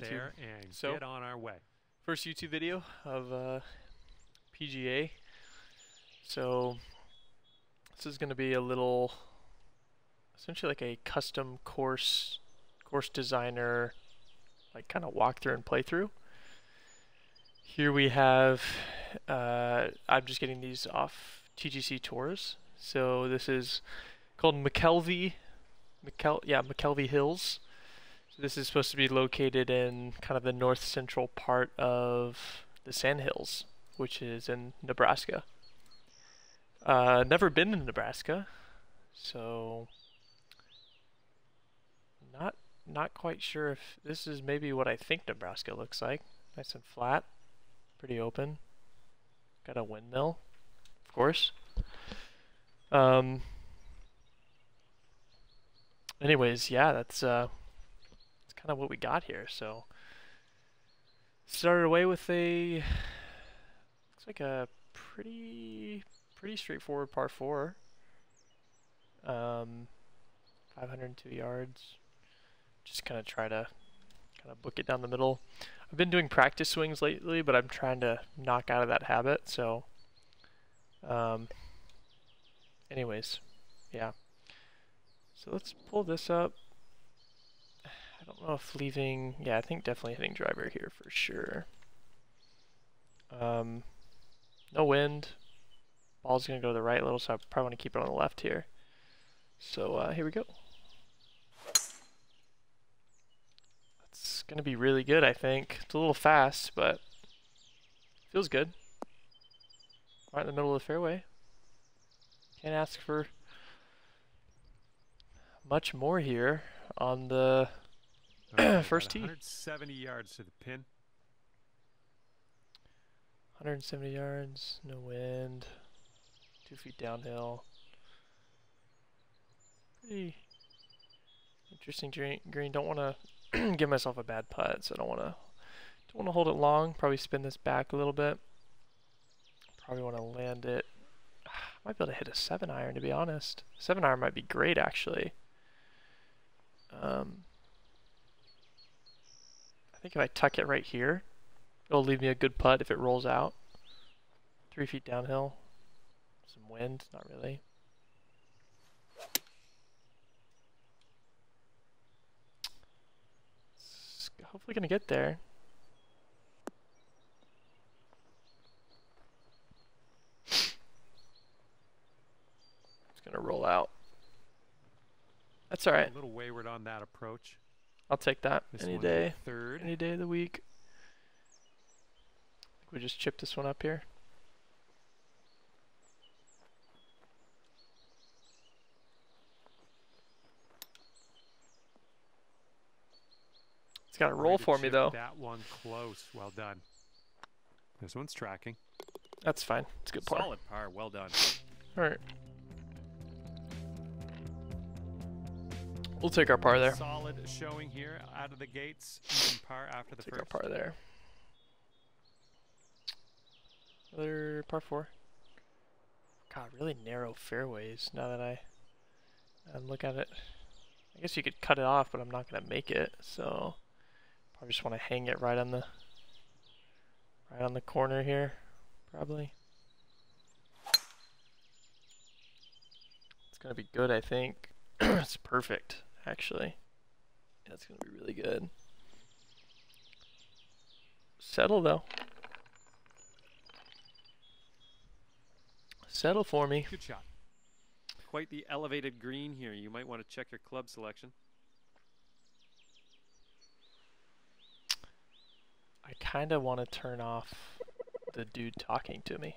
YouTube. there and So- get on our way. First YouTube video of uh, PGA. So this is going to be a little, essentially like a custom course, course designer, like kind of walkthrough and playthrough. Here we have, uh, I'm just getting these off TGC Tours. So this is called McKelvie, McKel yeah, McKelvie Hills. This is supposed to be located in kind of the north central part of the Sandhills, which is in Nebraska. Uh, never been in Nebraska, so not not quite sure if this is maybe what I think Nebraska looks like. Nice and flat, pretty open. Got a windmill, of course. Um. Anyways, yeah, that's uh, kind of what we got here. So started away with a looks like a pretty pretty straightforward par four. Um, 502 yards. Just kind of try to kind of book it down the middle. I've been doing practice swings lately, but I'm trying to knock out of that habit. So, um, anyways, yeah. So let's pull this up. Don't know if leaving, yeah, I think definitely hitting driver here for sure. Um, no wind. Ball's gonna go to the right a little, so I probably want to keep it on the left here. So uh, here we go. That's gonna be really good, I think. It's a little fast, but feels good. Right in the middle of the fairway. Can't ask for much more here on the First tee. 170 yards to the pin. 170 yards, no wind, two feet downhill. Pretty interesting green. green. Don't want to give myself a bad putt, so I don't want to don't want to hold it long. Probably spin this back a little bit. Probably want to land it. Might be able to hit a seven iron to be honest. Seven iron might be great actually. Um, I think if I tuck it right here, It'll leave me a good putt if it rolls out. Three feet downhill. Some wind, not really. It's hopefully gonna get there. It's gonna roll out. That's alright. A little wayward on that approach. I'll take that This any day. third. Any day of the week. think we just chip this one up here. It's got to Way roll to for me though. That one close. Well done. This one's tracking. That's fine. It's a good par. Solid par. Well done. All right. We'll take our par there. Solid showing here out of the gates. Par after the Take our first. par there. Another par four. God, really narrow fairways. Now that I, I look at it, I guess you could cut it off, but I'm not gonna make it. So probably just want to hang it right on the, right on the corner here, probably. It's gonna be good, I think. it's perfect, actually. That's gonna be really good. Settle though. Settle for me. Good shot. Quite the elevated green here. You might want to check your club selection. I kind of want to turn off the dude talking to me.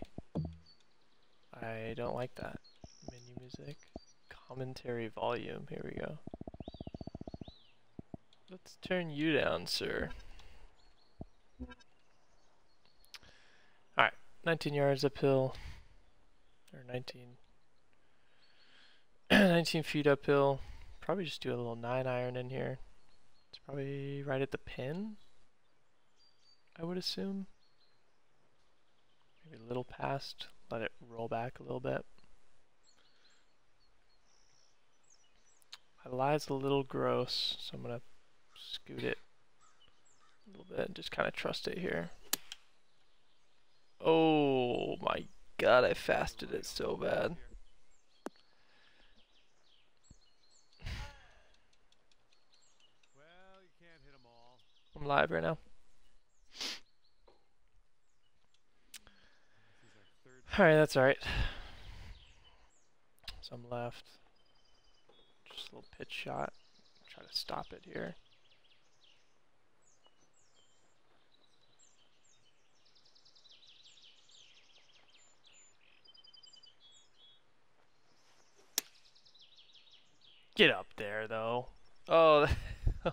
I don't like that. Menu music. Commentary volume. Here we go. Let's turn you down, sir. Alright, 19 yards uphill. Or 19. 19 feet uphill. Probably just do a little 9 iron in here. It's probably right at the pin. I would assume. Maybe a little past, let it roll back a little bit. My lie's a little gross, so I'm gonna scoot it a little bit and just kind of trust it here. Oh my god, I fasted it so bad. I'm live right now. Alright, that's alright. So I'm left. Just a little pitch shot. Try to stop it here. Get up there, though. Oh, oh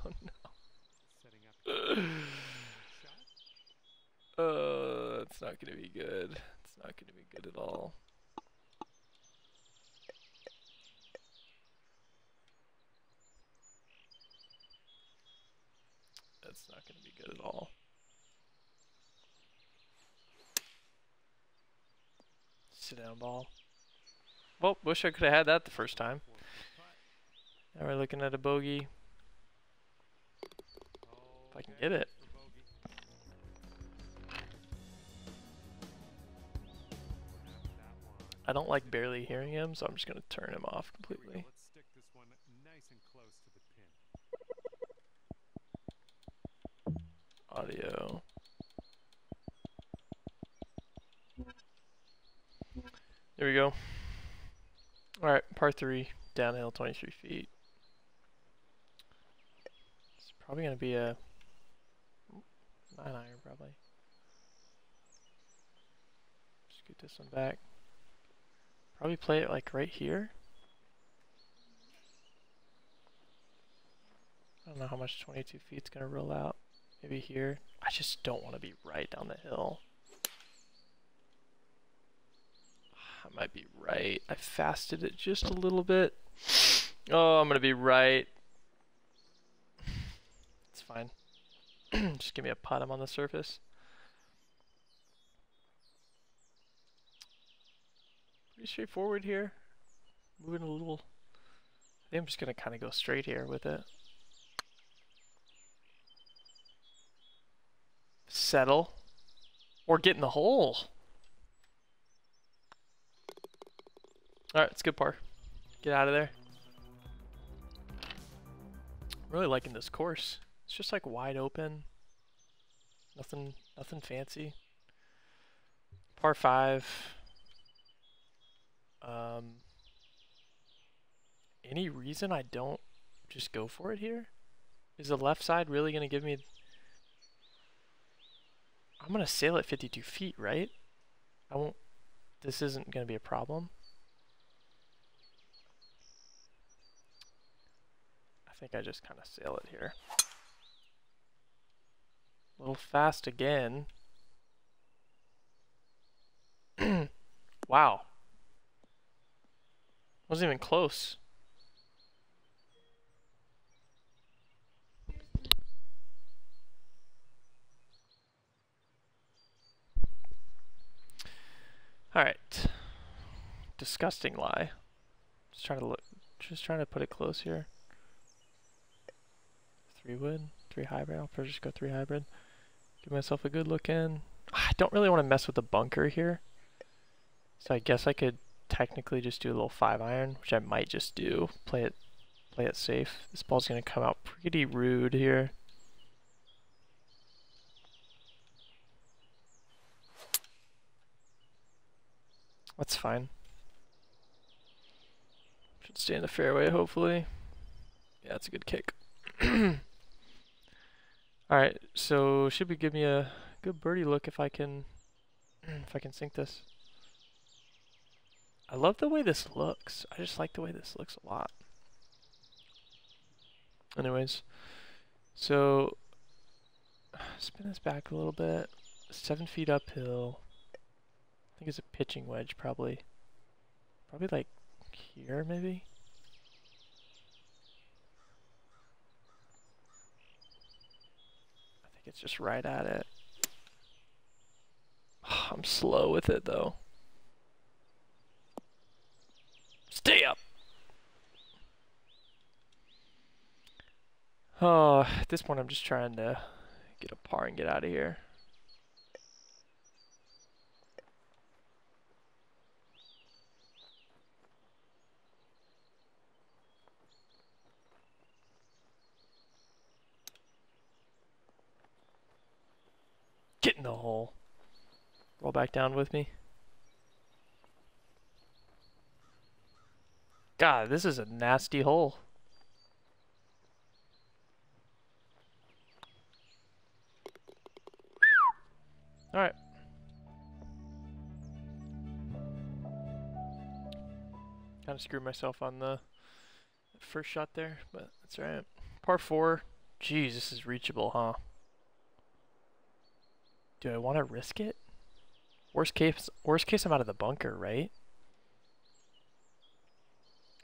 Setting up. no. Uh, it's not gonna be good. It's not gonna be good at all. That's not gonna be good at all. Sit down ball. Well, wish I could have had that the first time. Now we're looking at a bogey. If I can get it. for bogey. We're having that one. I don't like barely hearing him, so I'm just gonna turn him off Here we go. completely. Let's stick this one nice and close to the pin. Audio. There we go. Alright, par 3, downhill 23 feet. Probably going to be a 9 iron, probably. Just get this one back. Probably play it like right here. I don't know how much 22 feet's going to roll out. Maybe here. I just don't want to be right down the hill. I might be right. I fasted it just a little bit. Oh, I'm going to be right. It's fine. just give me a putt. I'm on the surface. Pretty straightforward here. Moving a little. I think I'm just going to kind of go straight here with it. settle, or get in the hole. Alright, it's good par. Get out of there. Really liking this course. It's just like wide open. Nothing nothing fancy. Par five. Um any reason I don't just go for it here? Is the left side really gonna give me I'm gonna sail at 52 feet, right? I won't. This isn't gonna be a problem. I think I just kind of sail it here. A little fast again. wow. Wasn't even close. Alright. Disgusting lie. Just trying to look just trying to put it close here. Three wood, three hybrid. I'll just go three hybrid. Give myself a good look in. I don't really want to mess with the bunker here. So I guess I could technically just do a little five iron, which I might just do. Play it play it safe. This ball's gonna come out pretty rude here. That's fine. Should stay in the fairway, hopefully. Yeah, it's a good kick. Alright, so should be give me a good birdie look if I can if I can sink this. I love the way this looks. I just like the way this looks a lot. Anyways, so spin this back a little bit. Seven feet uphill. I think it's a pitching wedge, probably. Probably like here, maybe? I think it's just right at it. I'm slow with it, though. Stay up! Oh, at this point I'm just trying to Get a par and get out of here. Get in the hole. Roll back down with me. God, this is a nasty hole. Alright. Kind of screwed myself on the first shot there, but that's alright. Par 4. Jeez, this is reachable, huh? Do I want to risk it? Worst case, worst case, I'm out of the bunker, right?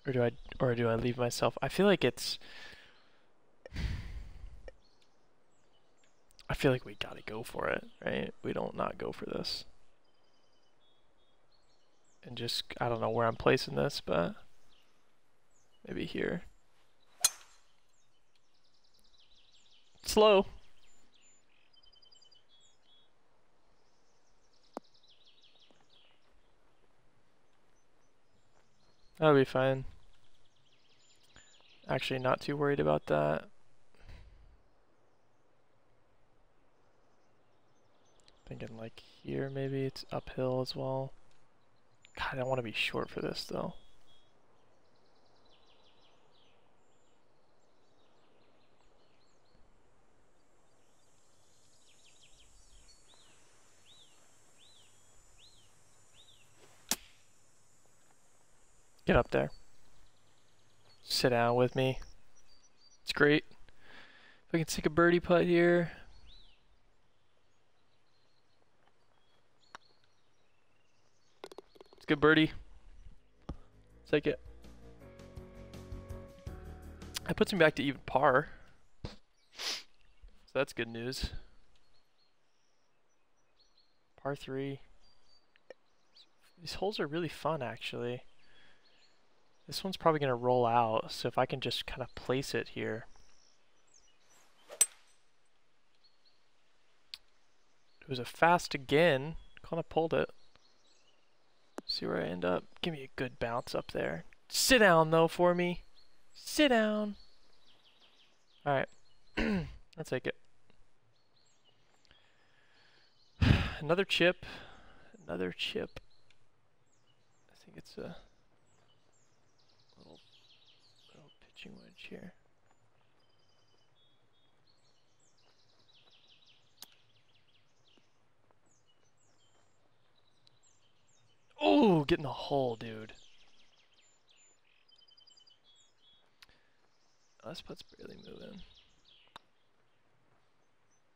Or do I, or do I leave myself? I feel like it's. I feel like we gotta go for it, right? We don't not go for this. And just, I don't know where I'm placing this, but maybe here. Slow. That'll be fine. Actually, not too worried about that. Thinking like here, maybe it's uphill as well. God, I don't want to be short for this though. Get up there. Sit down with me. It's great. If I can take a birdie putt here. It's good birdie. Take it. That puts me back to even par. So that's good news. Par three. These holes are really fun actually. This one's probably going to roll out, so if I can just kind of place it here. It was a fast again. Kind of pulled it. See where I end up. Give me a good bounce up there. Sit down, though, for me. Sit down. Alright. I'll take it. Another chip. Another chip. I think it's a... pitching wedge here. Oh, get in the hole, dude. Oh, this putt's barely moving.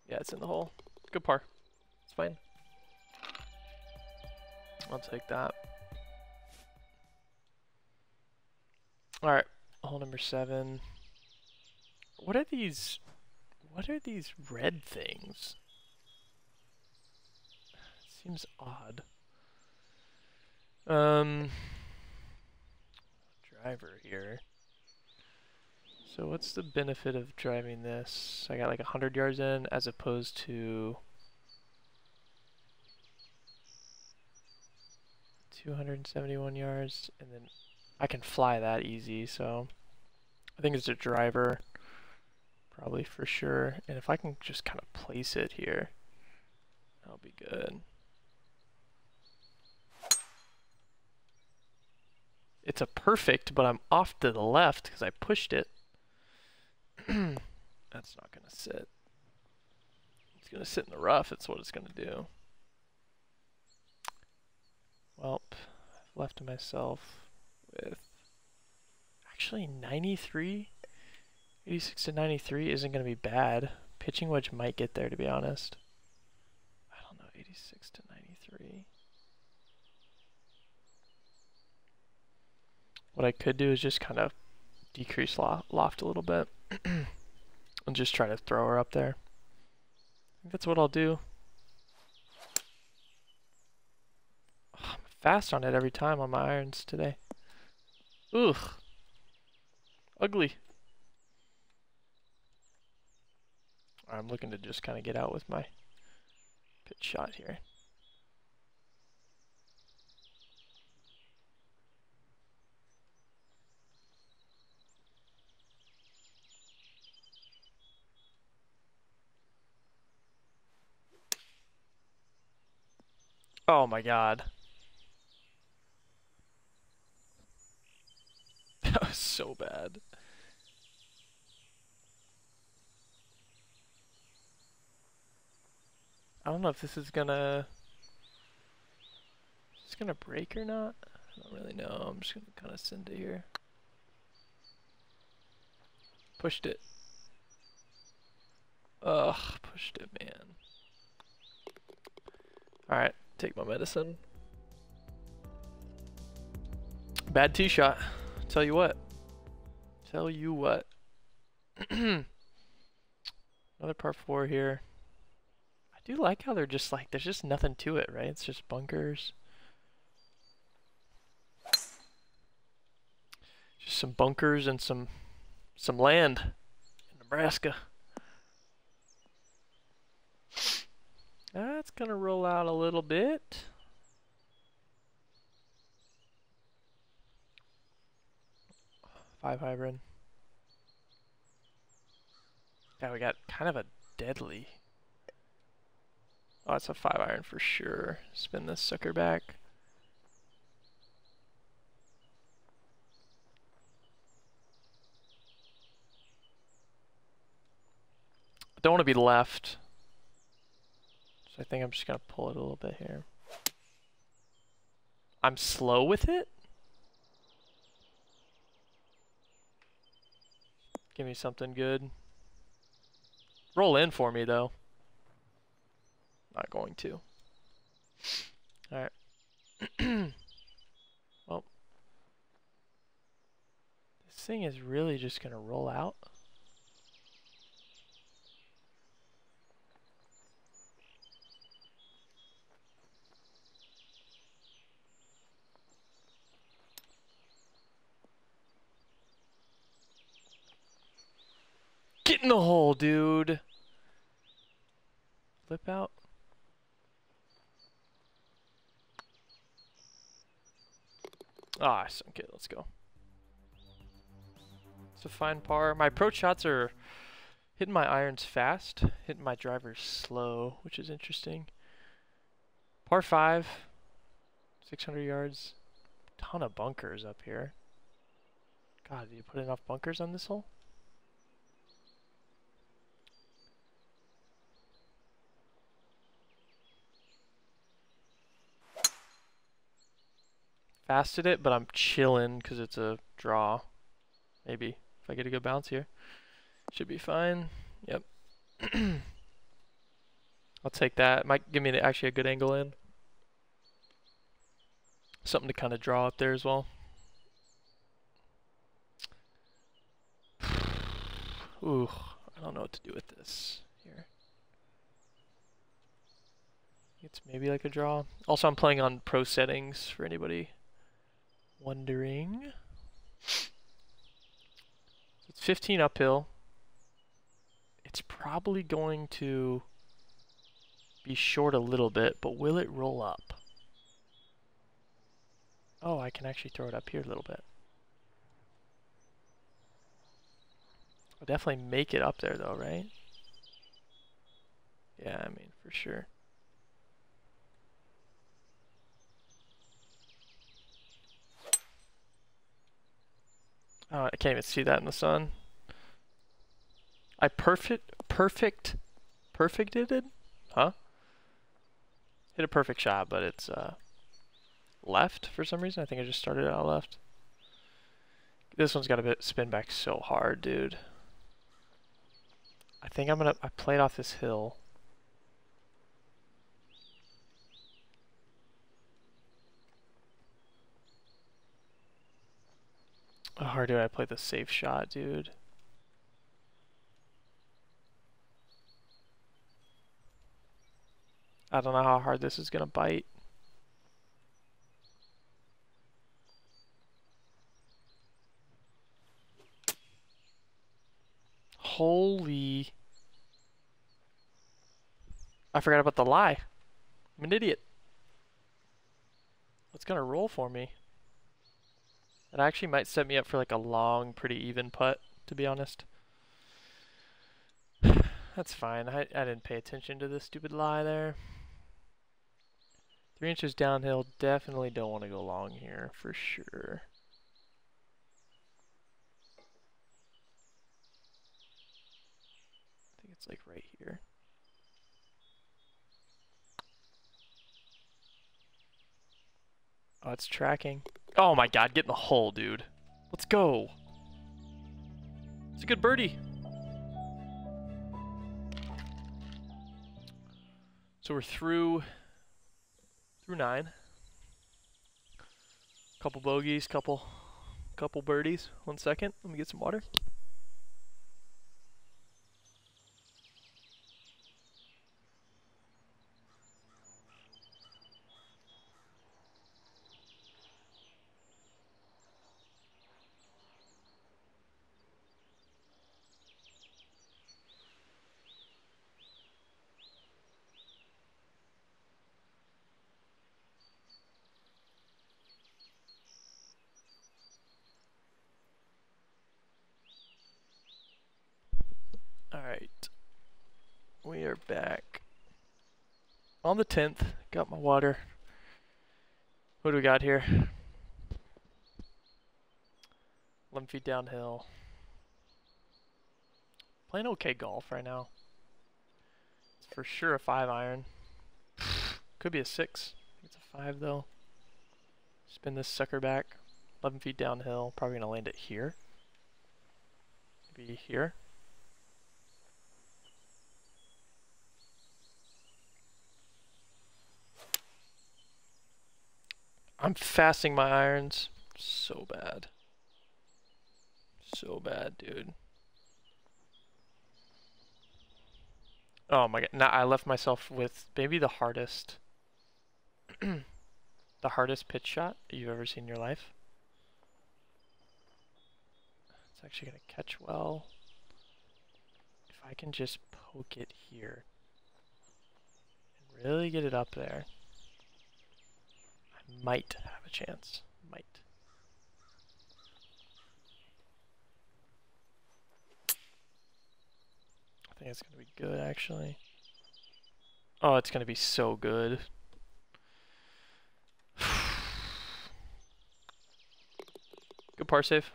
Yeah, it's in the hole. Good par. It's fine. I'll take that. Alright hole number seven. What are these? What are these red things? Seems odd. Um, driver here. So what's the benefit of driving this? I got like 100 yards in as opposed to 271 yards and then I can fly that easy, so I think it's a driver, probably for sure. And if I can just kind of place it here, that'll be good. It's a perfect, but I'm off to the left because I pushed it. That's not going to sit. It's going to sit in the rough. That's what it's going to do. Well, I've left myself with actually 93 86 to 93 isn't going to be bad. Pitching wedge might get there to be honest. I don't know 86 to 93 what I could do is just kind of decrease loft a little bit and just try to throw her up there. That's what I'll do. I'm fast on it every time on my irons today. Ugh. Ugly. I'm looking to just kind of get out with my pitch shot here. Oh my god. That was so bad. I don't know if this is gonna... Is this gonna break or not? I don't really know. I'm just gonna kind of send it here. Pushed it. Ugh, pushed it, man. Alright, take my medicine. Bad tee shot. Tell you what. Tell you what. Another par four here. Do like how they're just like, there's just nothing to it, right? It's just bunkers. Just some bunkers and some some land in Nebraska. That's gonna roll out a little bit. Five hybrid. Yeah, we got kind of a deadly. Oh, a five iron for sure. Spin this sucker back. I don't want to be left. So I think I'm just going to pull it a little bit here. I'm slow with it? Give me something good. Roll in for me, though. Not going to. Alright. well. This thing is really just going to roll out. Get in the hole, dude. Flip out. Ah, sunk it. Let's go. It's a fine par. My approach shots are hitting my irons fast, hitting my drivers slow, which is interesting. Par 5, 600 yards. Ton of bunkers up here. God, did you put enough bunkers on this hole? Fasted it, but I'm chilling because it's a draw. Maybe if I get a good bounce here, should be fine. Yep. I'll take that. Might give me actually a good angle in. Something to kind of draw up there as well. Ooh, I don't know what to do with this here. It's maybe like a draw. Also, I'm playing on pro settings for anybody wondering. It's 15 uphill. It's probably going to be short a little bit, but will it roll up? Oh, I can actually throw it up here a little bit. I'll definitely make it up there though, right? Yeah, I mean, for sure. Oh, I can't even see that in the sun. I perfect, perfect, perfected it? Huh? Hit a perfect shot, but it's uh, left for some reason. I think I just started out left. This one's got a bit spin back so hard, dude. I think I'm gonna, I played off this hill. How hard do I play the safe shot, dude? I don't know how hard this is gonna bite. Holy I forgot about the lie. I'm an idiot. It's gonna roll for me. It actually might set me up for like a long, pretty even putt, to be honest. That's fine. I, I didn't pay attention to the stupid lie there. Three inches downhill, definitely don't want to go long here, for sure. I think it's like right here. Oh, it's tracking. Oh my god, get in the hole, dude. Let's go. It's a good birdie. So we're through through nine. Couple bogeys, couple couple birdies. One second. Let me get some water. Alright. We are back. On the 10th. Got my water. What do we got here? 11 feet downhill. Playing okay golf right now. It's for sure a 5 iron. Could be a 6. It's a 5 though. Spin this sucker back. 11 feet downhill. Probably going to land it here. Maybe here. I'm fasting my irons so bad. So bad, dude. Oh my god. Now I left myself with maybe the hardest the hardest pitch shot you've ever seen in your life. It's actually going to catch well. If I can just poke it here and really get it up there might have a chance. Might. I think it's going to be good, actually. Oh, it's going to be so good. good par save.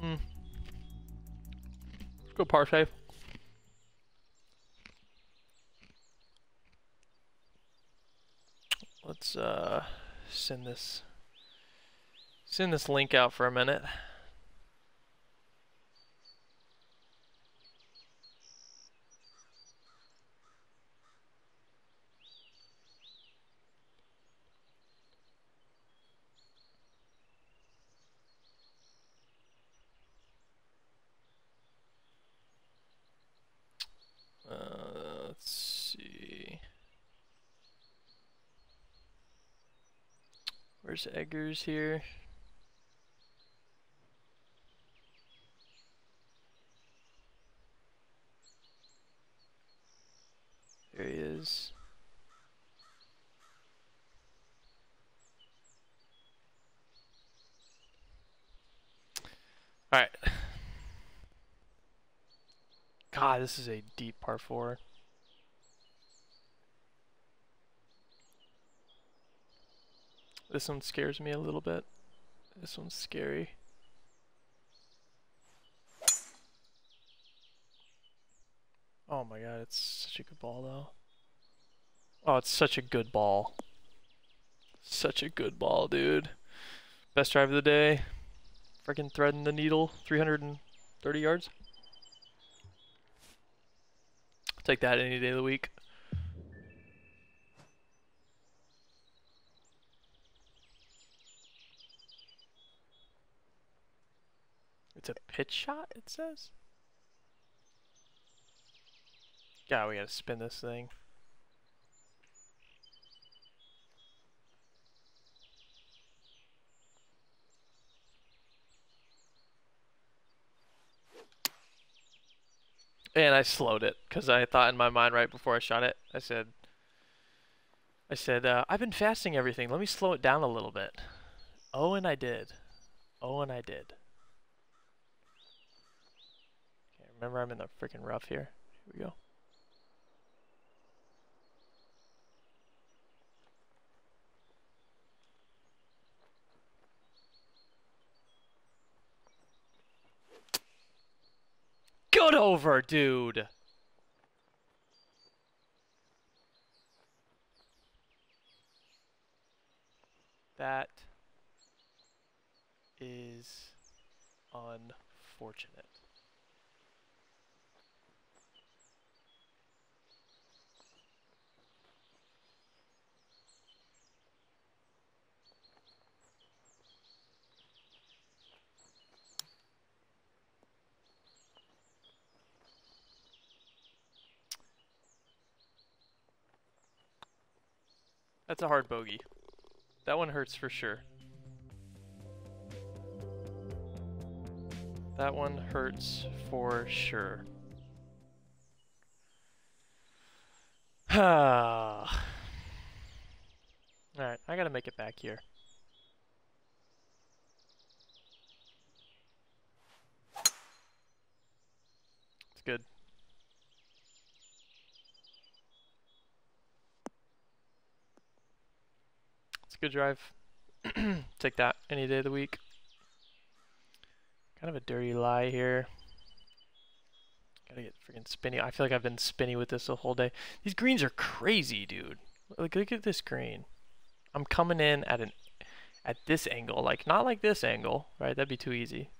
Hmm. Good par save. Let's uh, send this send this link out for a minute. Where's Eggers here? There he is. Alright. God, this is a deep par 4. This one scares me a little bit. This one's scary. Oh my god, it's such a good ball though. Oh, it's such a good ball. Such a good ball, dude. Best drive of the day. Freaking threading the needle. 330 yards. Take that any day of the week. It's a pitch shot, it says? God, we gotta spin this thing. And I slowed it because I thought in my mind right before I shot it, I said, I said, uh, I've been fasting everything. Let me slow it down a little bit. Oh, and I did. Oh, and I did. Okay, remember I'm in the freaking rough here. Here we go. Good over, dude. That is unfortunate. That's a hard bogey. That one hurts for sure. That one hurts for sure. Alright, I gotta make it back here. It's good. Good drive. Take that any day of the week. Kind of a dirty lie here. Gotta get freaking spinny. I feel like I've been spinny with this the whole day. These greens are crazy, dude. Like, look at this green. I'm coming in at an at this angle, like not like this angle, right? That'd be too easy.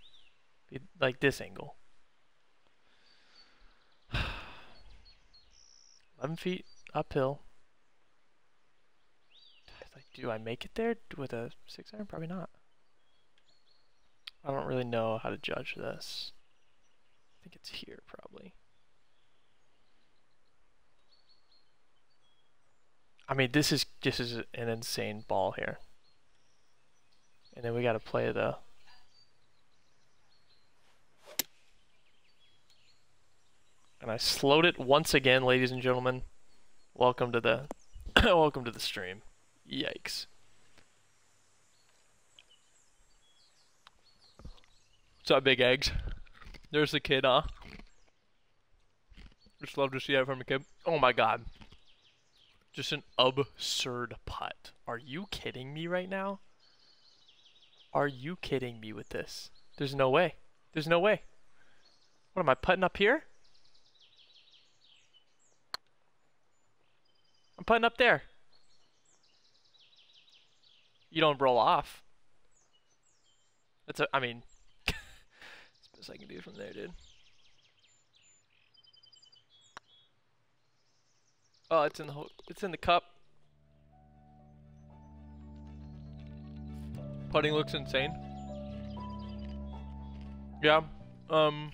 Be like this angle. 11 feet uphill. Do I make it there with a six iron? Probably not. I don't really know how to judge this. I think it's here probably. I mean, this is this is an insane ball here. And then we got to play the And I slowed it once again, ladies and gentlemen. Welcome to the welcome to the stream. Yikes. What's up, big eggs? There's the kid, huh? Just love to see that from a kid. Oh my god. Just an absurd putt. Are you kidding me right now? Are you kidding me with this? There's no way. There's no way. What am I putting up here? I'm putting up there. You don't roll off. That's a, I mean, best I can do from there, dude. Oh, it's in the whole, it's in the cup. Putting looks insane. Yeah. Um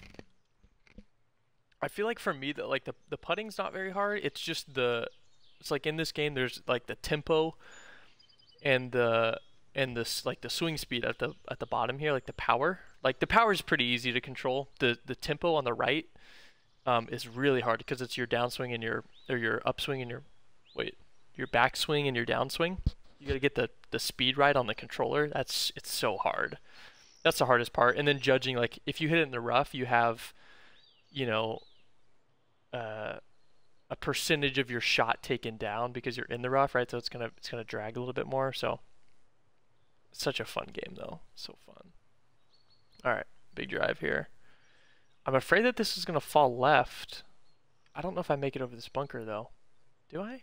I feel like for me that like the the putting's not very hard. It's just the it's like in this game there's like the tempo and the and this like the swing speed at the at the bottom here, like the power. Like the power is pretty easy to control. The the tempo on the right um, is really hard because it's your downswing and your or your upswing and your wait your backswing and your downswing. You gotta get the the speed right on the controller. That's it's so hard. That's the hardest part. And then judging like if you hit it in the rough, you have you know uh, a percentage of your shot taken down because you're in the rough, right? So it's gonna it's gonna drag a little bit more. So such a fun game though. So fun. Alright, big drive here. I'm afraid that this is going to fall left. I don't know if I make it over this bunker though. Do I?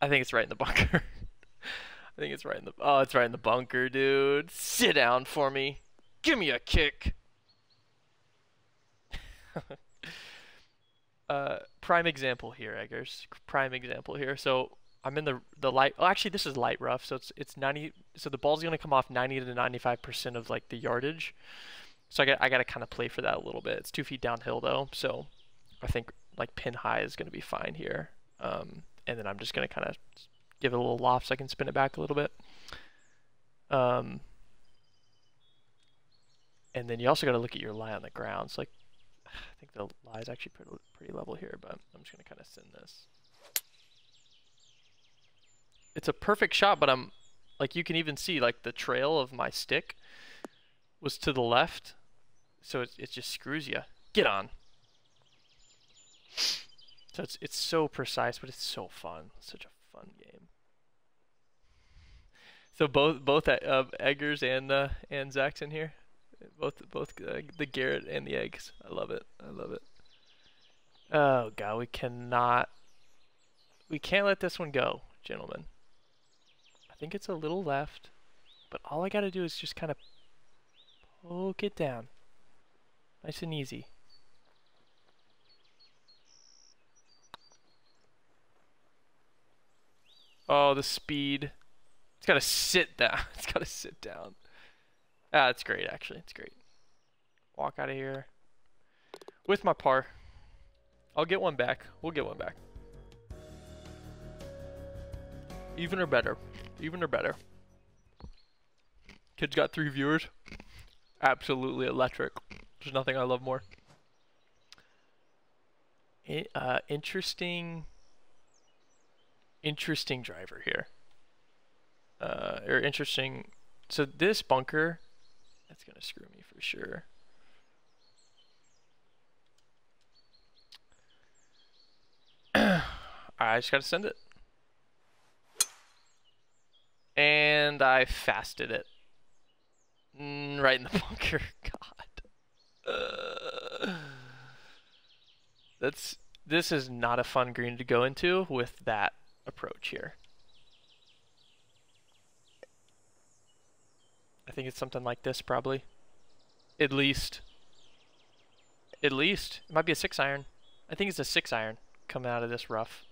I think it's right in the bunker. I think it's right in the Oh, it's right in the bunker, dude. Sit down for me. Give me a kick. uh prime example here, Eggers. Prime example here. So I'm in the the light. Well, actually, this is light rough, so it's it's 90. So the ball's gonna come off 90 to 95 percent of like the yardage. So I got I got to kind of play for that a little bit. It's two feet downhill though, so I think like pin high is gonna be fine here. Um, and then I'm just gonna kind of give it a little loft so I can spin it back a little bit. Um, And then you also got to look at your lie on the ground. So like, I think the lie is actually pretty, pretty level here, but I'm just going to kind of send this. It's a perfect shot, but I'm, like you can even see like the trail of my stick was to the left. So it, it just screws you. Get on. So it's it's so precise, but it's so fun. Such a fun game. So both both uh, Eggers and uh, and Zach's in here. Both both uh, the Garrett and the eggs. I love it. I love it. Oh god, we cannot. We can't let this one go, gentlemen. I think it's a little left, but all I gotta do is just kind of poke it down. Nice and easy. Oh, the speed. It's got to sit down. It's got to sit down. Ah, it's great, actually. It's great. Walk out of here. With my par. I'll get one back. We'll get one back. Even or better. Even or better. Kids got three viewers. Absolutely electric. There's nothing I love more. I, uh, interesting interesting driver here. Uh, or interesting. So this bunker, that's gonna screw me for sure. I just gotta send it. And I fasted it. Mm, right in the bunker. God. Uh, that's this is not a fun green to go into with that approach here. I think it's something like this probably. At least. At least. It might be a six iron. I think it's a six iron coming out of this rough.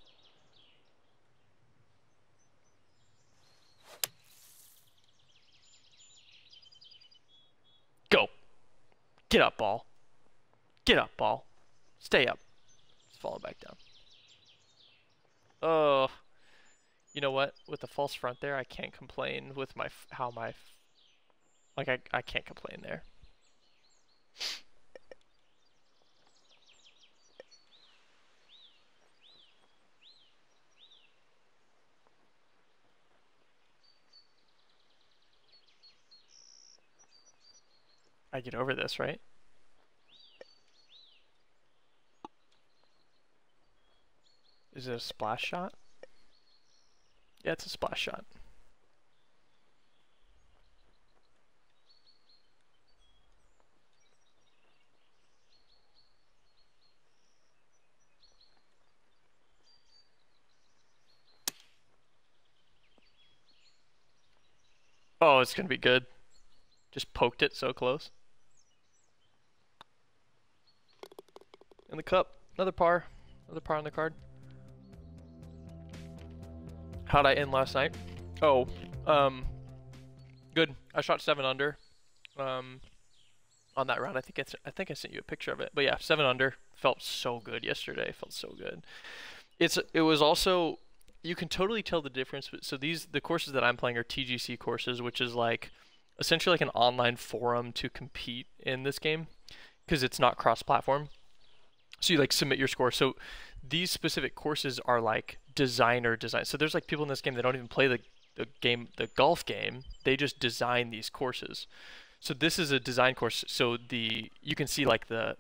Go. Get up, ball. Get up, ball. Stay up. Just fall back down. Oh, you know what? With the false front there, I can't complain with my how my like I I can't complain there. I get over this, right? Is it a splash shot? Yeah, it's a splash shot. Oh, it's going to be good. Just poked it so close. In the cup, another par. Another par on the card. How'd I end last night? Oh, um, good. I shot seven under. Um, on that round, I think it's. I think I sent you a picture of it. But yeah, seven under. Felt so good yesterday. Felt so good. It's. It was also. You can totally tell the difference. So these the courses that I'm playing are TGC courses, which is like essentially like an online forum to compete in this game because it's not cross-platform. So you like submit your score. So these specific courses are like designer design. So there's like people in this game that don't even play the, the game, the golf game. They just design these courses. So this is a design course. So the you can see like the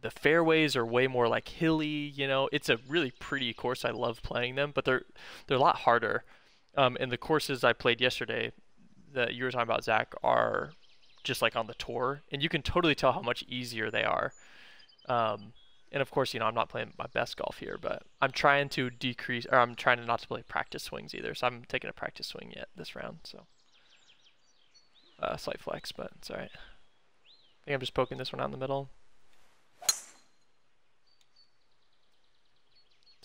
the fairways are way more like hilly. You know, it's a really pretty course. I love playing them, but they're they're a lot harder. Um, and the courses I played yesterday, that you were talking about, Zach, are just like on the tour, and you can totally tell how much easier they are. Um, and of course, you know, I'm not playing my best golf here, but I'm trying to decrease, or I'm trying to not to play practice swings either. So I'm taking a practice swing yet this round. So uh, slight flex, but it's all right. I think I'm just poking this one out in the middle.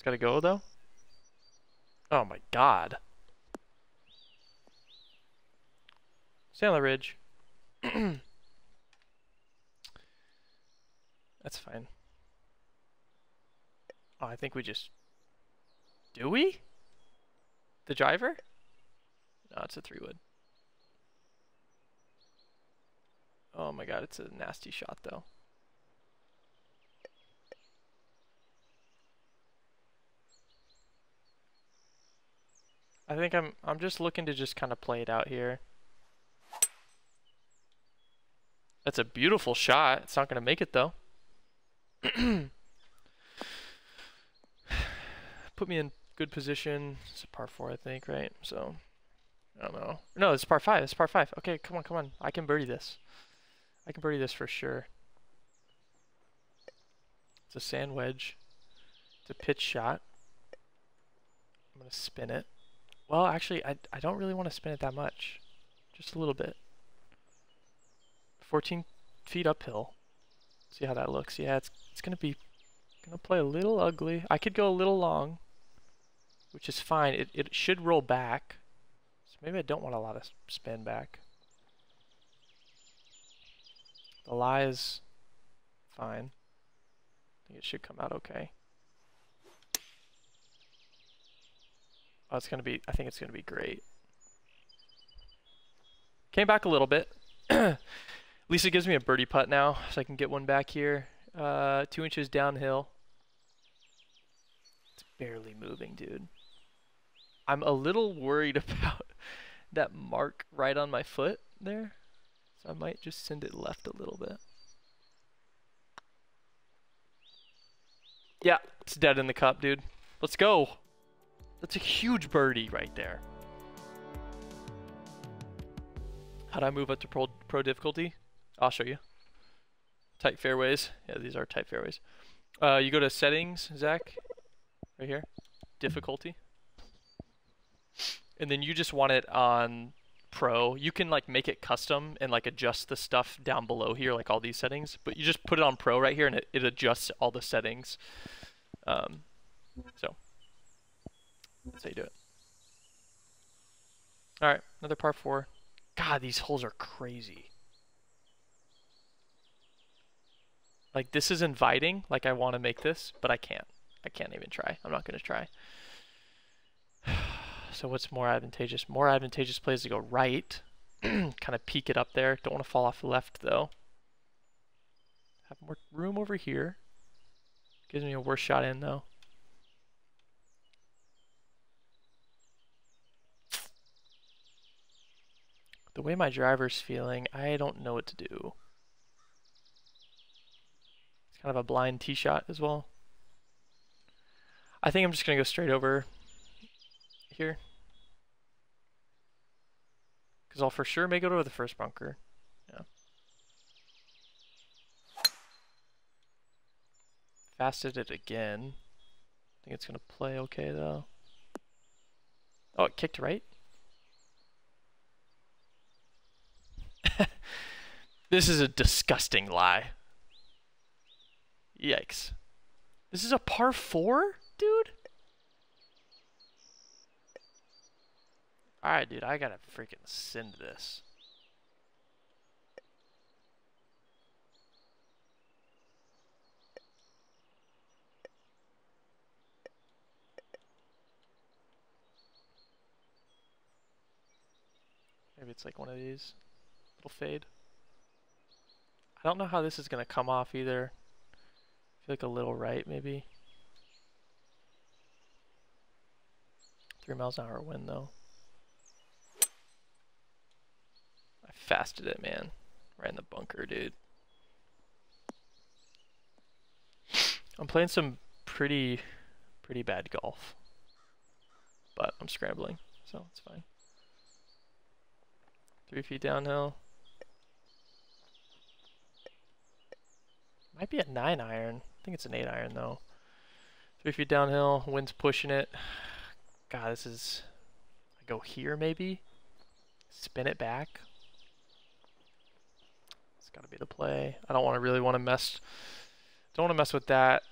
It's got to go though. Oh my god. Stay ridge. That's fine. Oh, I think we just... Do we? The driver? No, it's a three wood. Oh my god, it's a nasty shot though. I think I'm I'm just looking to just kind of play it out here. That's a beautiful shot. It's not going to make it though. Put me in good position. It's a par 4, I think, right? So I don't know. No, it's par 5. It's par 5. Okay, come on, come on. I can birdie this. I can birdie this for sure. It's a sand wedge. It's a pitch shot. I'm going to spin it. Well, actually, I, I don't really want to spin it that much. Just a little bit. 14 feet uphill. See how that looks. Yeah, it's, it's going to be to play a little ugly. I could go a little long, which is fine. It, it should roll back. So maybe I don't want a lot of spin back. The lie is fine. I think it should come out okay. Oh, it's to be, I think it's going to be great. Came back a little bit. At least it gives me a birdie putt now, so I can get one back here. Uh, two inches downhill. It's barely moving, dude. I'm a little worried about that mark right on my foot there. So I might just send it left a little bit. Yeah, it's dead in the cup, dude. Let's go. That's a huge birdie right there. How do I move up to pro, pro difficulty? I'll show you. Tight fairways. Yeah, these are tight fairways. Uh, you go to settings, Zach, right here. Difficulty. And then you just want it on pro. You can like make it custom and like adjust the stuff down below here, like all these settings. But you just put it on pro right here and it, it adjusts all the settings. Um, so that's how you do it. All right, another par four. God, these holes are crazy. Like this is inviting, like I want to make this, but I can't. I can't even try. I'm not going to try. so what's more advantageous? More advantageous plays to go right. kind of peek it up there. Don't want to fall off the left though. Have more room over here. Gives me a worse shot in though. The way my driver's feeling, I don't know what to do. It's kind of a blind tee shot as well. I think I'm just going to go straight over here. Because I'll for sure make it over the first bunker. Yeah. Fasted it again. I think it's going to play okay though. Oh, it kicked right? this is a disgusting lie. Yikes. This is a par 4, dude? Alright, dude, I gotta freaking send this. Maybe it's like one of these. Fade. I don't know how this is going to come off either. I feel like a little right, maybe. Three miles an hour wind, though. I fasted it, man. Right in the bunker, dude. I'm playing some pretty, pretty bad golf. But I'm scrambling, so it's fine. Three feet downhill. Might be a 9 iron. I think it's an 8 iron though. Three feet downhill, wind's pushing it. God, this is... I go here maybe? Spin it back. It's gotta be the play. I don't want to really want to mess... Don't want to mess with that.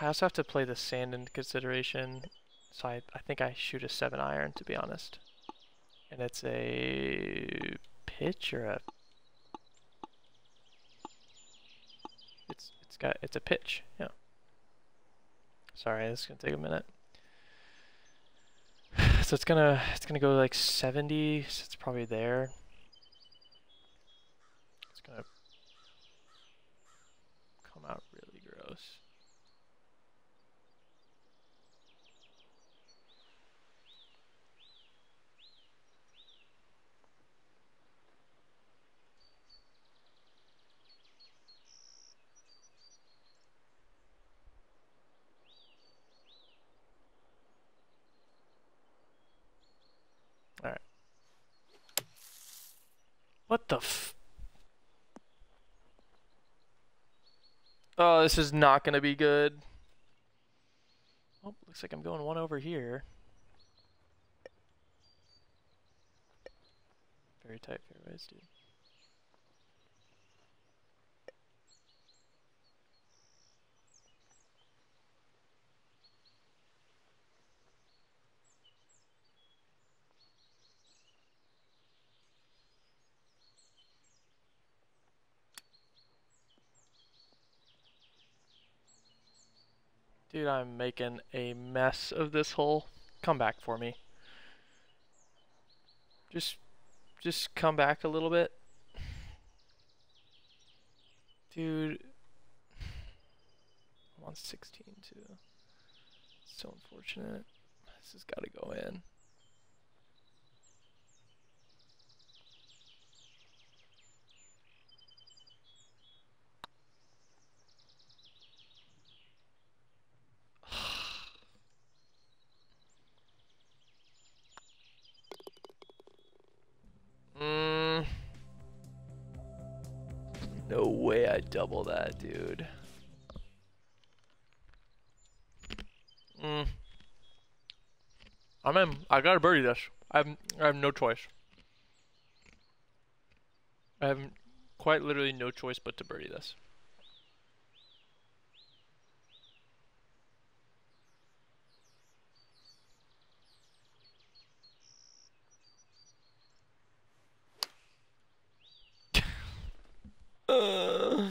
I also have to play the sand into consideration. So I, I think I shoot a 7 iron, to be honest. And it's a pitch or a It's got it's a pitch. Yeah. Sorry, this is gonna take a minute. So it's gonna it's gonna go like 70. So it's probably there. It's gonna What the f- Oh, this is not gonna be good. Oh, looks like I'm going one over here. Very tight fairways, dude. Dude, I'm making a mess of this hole. Come back for me. Just just come back a little bit. Dude. I'm on 16 too. So unfortunate. This has got to go in. That, dude. Mm. I'm in. I gotta birdie this. I have, I have no choice. I have quite literally no choice but to birdie this. Uh.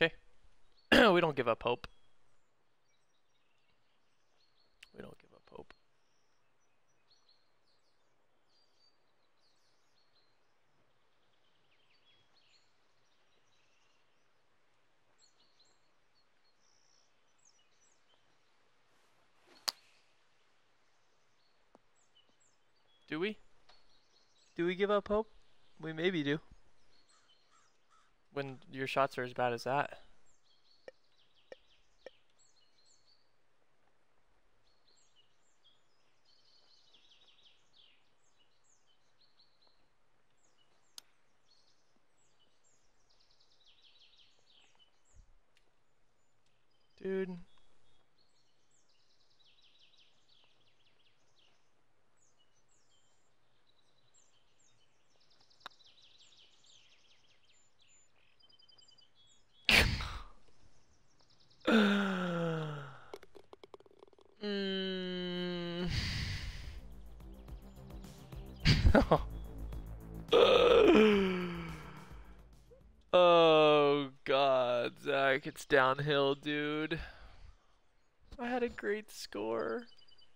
Okay. we don't give up hope. We don't give up hope. Do we? Do we give up hope? We maybe do. When your shots are as bad as that. Zach, it's downhill, dude. I had a great score.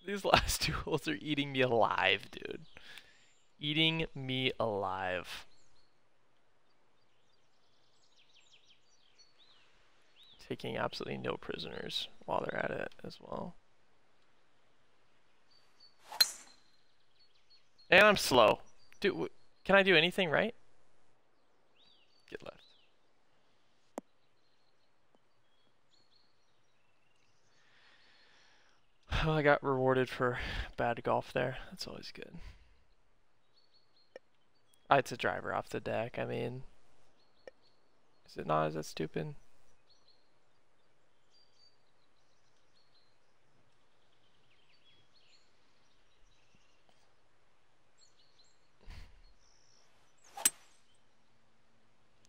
These last two holes are eating me alive, dude. Eating me alive. Taking absolutely no prisoners while they're at it as well. And I'm slow. Dude, can I do anything right? Get left. I got rewarded for bad golf there. That's always good. Ah, it's a driver off the deck. I mean, is it not? Is that stupid?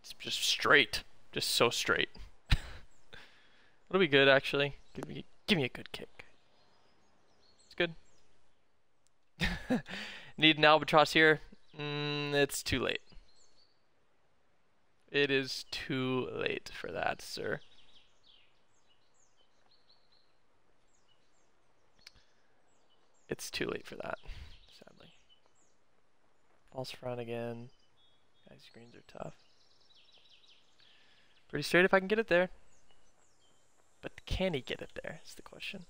It's just straight. Just so straight. It'll be good actually. Give me give me a good kick. It's good. Need an albatross here? Mm, it's too late. It is too late for that, sir. It's too late for that, sadly. False front again. Guys, greens are tough. Pretty straight if I can get it there. But can he get it there is the question.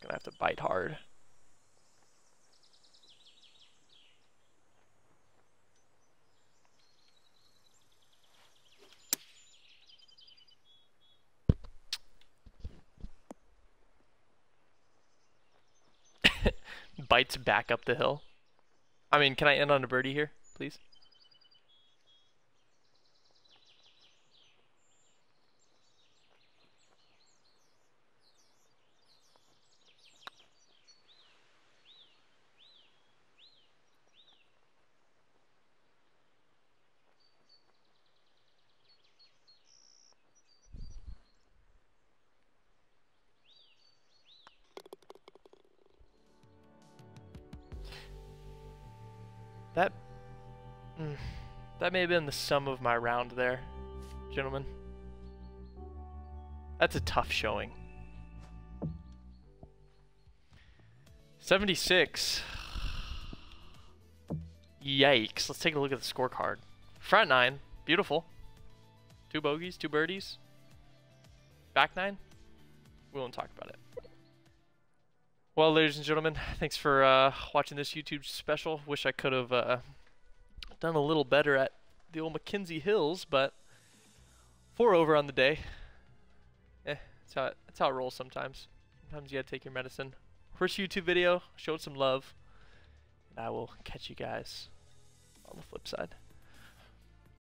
going to have to bite hard. Bites back up the hill. I mean, can I end on a birdie here, please? That may have been the sum of my round there, gentlemen. That's a tough showing. 76. Yikes. Let's take a look at the scorecard. Front nine, beautiful. Two bogeys, two birdies. Back nine, we won't talk about it. Well, ladies and gentlemen, thanks for uh, watching this YouTube special. Wish I could have uh, done a little better at the old McKelvie Hills, but four over on the day. Eh, that's how it, that's how it rolls sometimes. Sometimes you gotta take your medicine. First YouTube video, showed some love. And I will catch you guys on the flip side.